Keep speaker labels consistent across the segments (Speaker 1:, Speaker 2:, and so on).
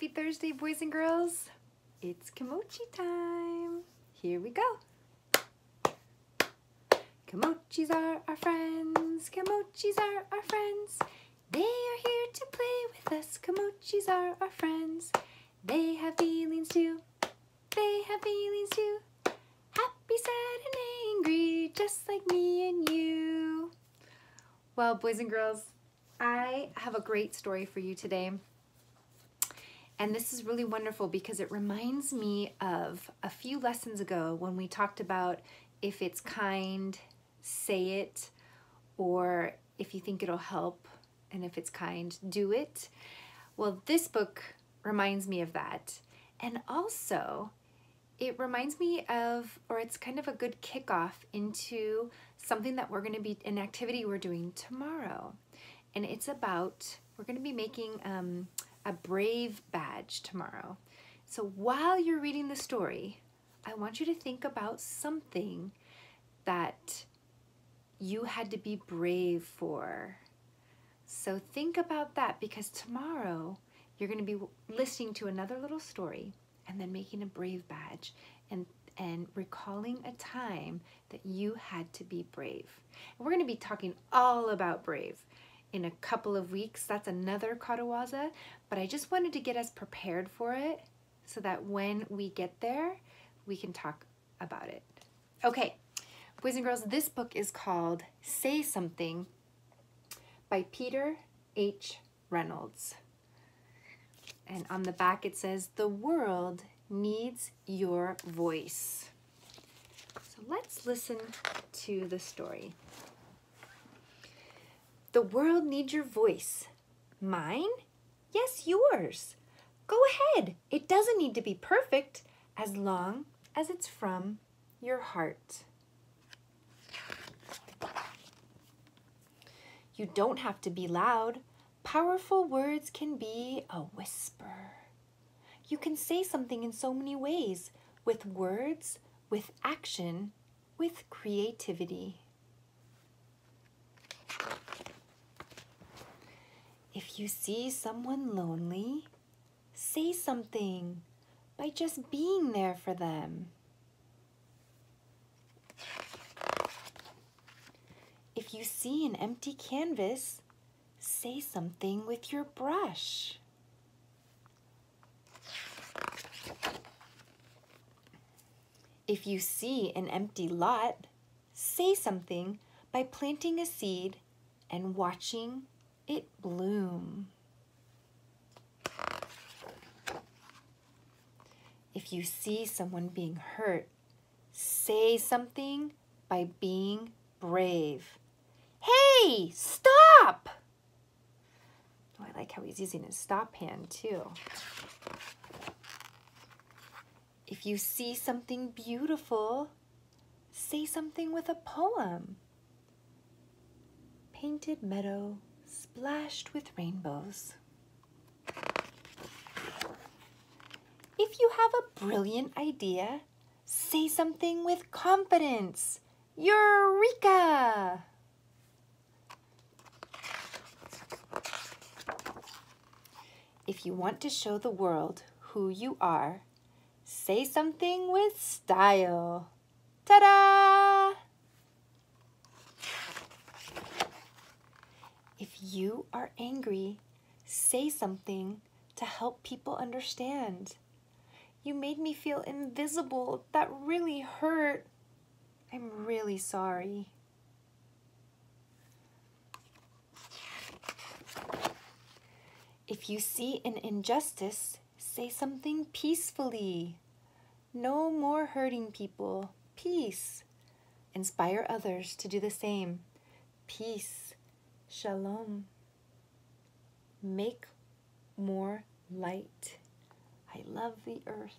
Speaker 1: Happy Thursday, boys and girls. It's Kimochi time. Here we go. Kimochis are our friends. Kimochis are our friends. They are here to play with us. Kimochis are our friends. They have feelings too. They have feelings too. Happy, sad, and angry, just like me and you. Well, boys and girls, I have a great story for you today. And this is really wonderful because it reminds me of a few lessons ago when we talked about if it's kind, say it, or if you think it'll help, and if it's kind, do it. Well, this book reminds me of that. And also, it reminds me of, or it's kind of a good kickoff into something that we're going to be, an activity we're doing tomorrow. And it's about, we're going to be making um, a brave badge tomorrow. So while you're reading the story, I want you to think about something that you had to be brave for. So think about that because tomorrow you're going to be listening to another little story and then making a brave badge and and recalling a time that you had to be brave. And we're going to be talking all about brave in a couple of weeks. That's another Karawaza, but I just wanted to get us prepared for it so that when we get there, we can talk about it. Okay, boys and girls, this book is called Say Something by Peter H. Reynolds. And on the back it says, The world needs your voice. So let's listen to the story. The world needs your voice. Mine? Yes, yours. Go ahead. It doesn't need to be perfect as long as it's from your heart. You don't have to be loud. Powerful words can be a whisper. You can say something in so many ways with words, with action, with creativity. If you see someone lonely, say something by just being there for them. If you see an empty canvas, say something with your brush. If you see an empty lot, say something by planting a seed and watching it bloom. If you see someone being hurt, say something by being brave. Hey, stop! Oh, I like how he's using his stop hand too. If you see something beautiful, say something with a poem. Painted meadow splashed with rainbows. If you have a brilliant idea, say something with confidence. Eureka! If you want to show the world who you are, say something with style. Ta-da! If you are angry, say something to help people understand. You made me feel invisible. That really hurt. I'm really sorry. If you see an injustice, say something peacefully. No more hurting people. Peace. Inspire others to do the same. Peace. Shalom. Make more light. I love the earth.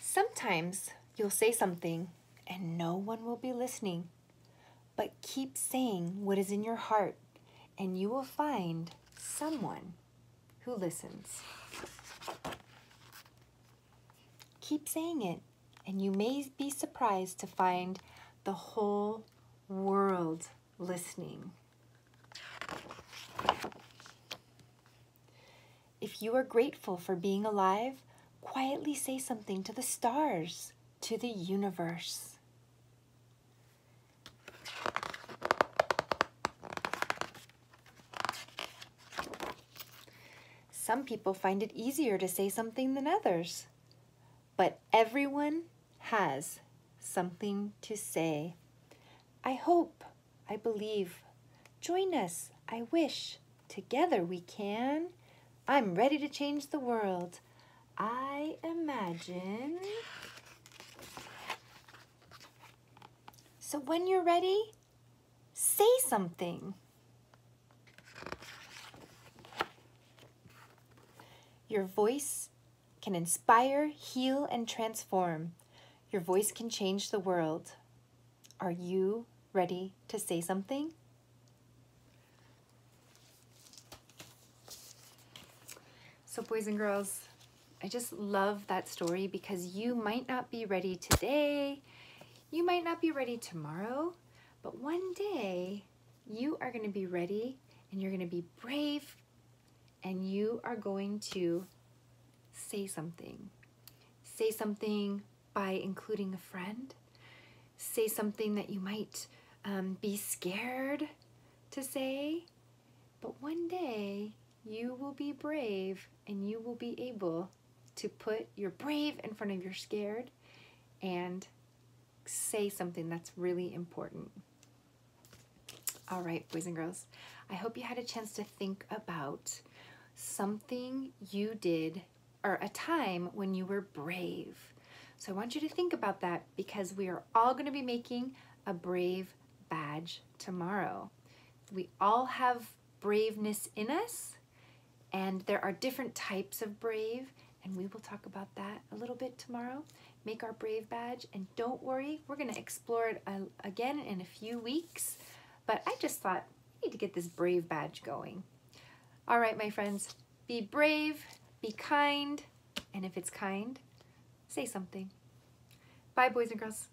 Speaker 1: Sometimes you'll say something and no one will be listening. But keep saying what is in your heart, and you will find someone who listens. Keep saying it, and you may be surprised to find the whole world listening. if you are grateful for being alive, quietly say something to the stars, to the universe. Some people find it easier to say something than others, but everyone has something to say. I hope, I believe. Join us, I wish. Together we can. I'm ready to change the world. I imagine. So when you're ready, say something. Your voice can inspire, heal, and transform. Your voice can change the world. Are you ready to say something? So boys and girls, I just love that story because you might not be ready today, you might not be ready tomorrow, but one day you are going to be ready and you're going to be brave and you are going to say something. Say something by including a friend. Say something that you might um, be scared to say. But one day you will be brave and you will be able to put your brave in front of your scared and say something that's really important. All right, boys and girls, I hope you had a chance to think about something you did or a time when you were brave. So I want you to think about that because we are all going to be making a brave badge tomorrow. We all have braveness in us and there are different types of brave and we will talk about that a little bit tomorrow. Make our brave badge and don't worry, we're going to explore it uh, again in a few weeks. But I just thought, I need to get this brave badge going. All right, my friends, be brave, be kind, and if it's kind, say something. Bye, boys and girls.